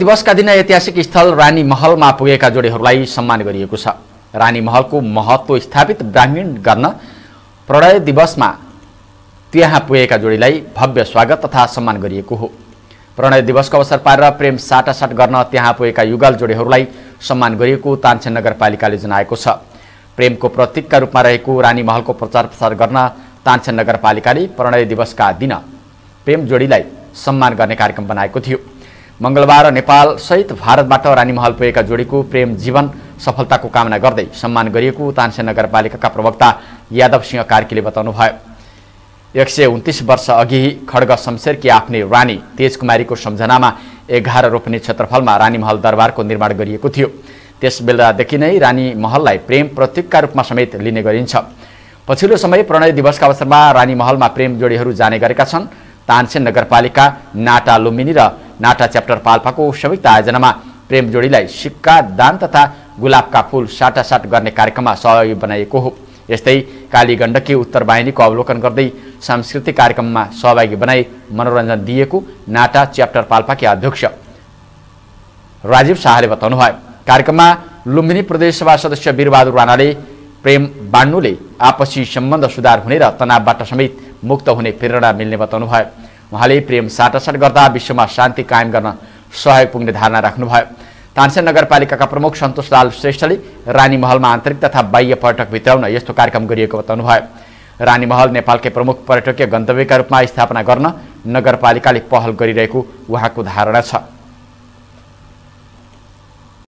दिवसका दिन ऐतिहासिक स्थल रानी महलमा पुगेका जोडीहरूलाई सम्मान गरिएको छ। रानी महलको महत्त्व स्थापित ब्राह्मीण गर्न प्रणय दिवसमा त्यहाँ पुगेका जोडीलाई भव्य स्वागत तथा सम्मान गरिएको हो। प्रणय दिवसको अवसर पारेर प्रेम साटासाट गर्न त्यहाँ पुगेका युगल जोडीहरूलाई सम्मान गरिएको तानसेन नगरपालिकाले जनाएको छ। प्रेमको प्रतीकका रूपमा रहेको रानी महलको प्रचार प्रसार गर्न तानसेन नगरपालिकाले प्रणय दिवसका दिन प्रेम जोडीलाई सम्मान गर्ने कार्यक्रम बनाएको थियो। मङ्गलबार नेपाल सहित भारतबाट रानीमहल पुगेका जोडीको प्रेम जीवन सफलताको कामना गर्दै सम्मान गरिएको तानसेन नगरपालिकाका प्रवक्ता यादव सिंह कार्कीले बताउनुभयो। एक सय उन्तिस वर्ष अघि खड्ग शमशेरकी आफ्नै रानी तेजकुमारीको सम्झनामा एघार रोप्ने क्षेत्रफलमा रानीमहल दरबारको निर्माण गरिएको थियो। त्यस बेलादेखि नै रानी महललाई प्रेम प्रतीकका रूपमा समेत लिने गरिन्छ। पछिल्लो समय प्रणय दिवसका अवसरमा रानी महलमा प्रेम जोडीहरू जाने गरेका छन्। तानसेन नगरपालिका नाटा लुम्बिनी र नाटा च्याप्टर पाल्पाको संयुक्त आयोजनामा प्रेम जोडीलाई सिक्का दान तथा गुलाबका फुल साटासाट गर्ने कार्यक्रममा सहयोगी बनाइएको हो यस्तै काली गण्डकी उत्तर वाहिनीको अवलोकन गर्दै सांस्कृतिक कार्यक्रममा सहभागी बनाई मनोरञ्जन दिएको नाटा च्याप्टर पाल्पाकी अध्यक्ष राजीव शाहले बताउनुभयो कार्यक्रममा लुम्बिनी प्रदेशसभा सदस्य वीरबहादुर राणाले प्रेम बाँड्नुले आपसी सम्बन्ध सुधार हुने र तनावबाट समेत मुक्त हुने प्रेरणा मिल्ने बताउनुभयो उहाँले प्रेम साटासाट गर्दा विश्वमा शान्ति कायम गर्न सहयोग पुग्ने धारणा राख्नुभयो। तानसेन नगरपालिकाका प्रमुख सन्तोष लाल श्रेष्ठले रानीमहलमा आन्तरिक तथा बाह्य पर्यटक भित्राउन यस्तो कार्यक्रम गरिएको बताउनुभयो। रानीमहल नेपालकै प्रमुख पर्यटकीय गन्तव्यका रूपमा स्थापना गर्न नगरपालिकाले पहल गरिरहेको उहाँको धारणा छ।